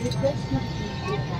I-request na.